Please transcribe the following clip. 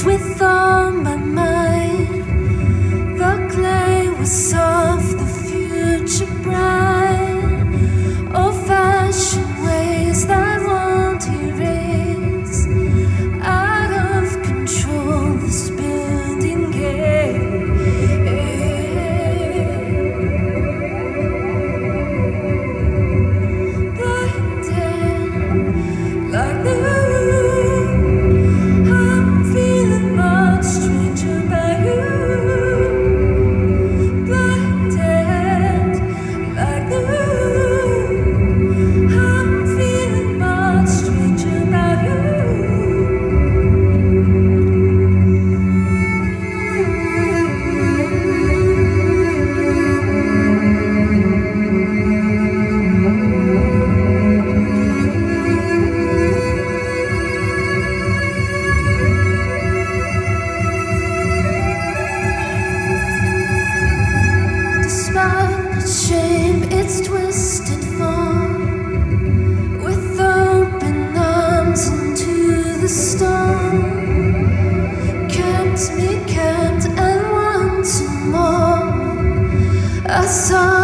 with all my mind. You peeking